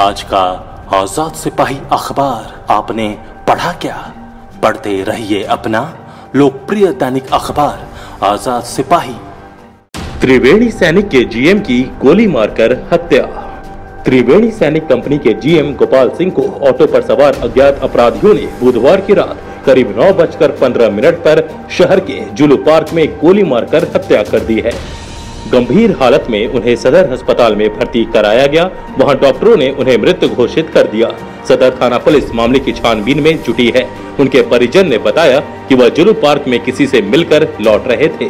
आज का आज़ाद सिपाही अखबार आपने पढ़ा क्या? पढ़ते रहिए अपना लोकप्रिय दैनिक अखबार, आज़ाद सिपाही। त्रिवेणी सैनिक के जीएम की गोली मारकर हत्या। त्रिवेणी सैनिक कंपनी के जीएम गोपाल सिंह को ऑटो पर सवार अज्ञात अपराधियों ने बुधवार की रात करीब नौ बजकर पंद्रह मिनट पर शहर के जुलू पार्क में गोली मारकर हत्या कर दी है। गंभीर हालत में उन्हें सदर अस्पताल में भर्ती कराया गया। वहाँ डॉक्टरों ने उन्हें मृत घोषित कर दिया। सदर थाना पुलिस मामले की छानबीन में जुटी है। उनके परिजन ने बताया कि वह जुलू पार्क में किसी से मिलकर लौट रहे थे।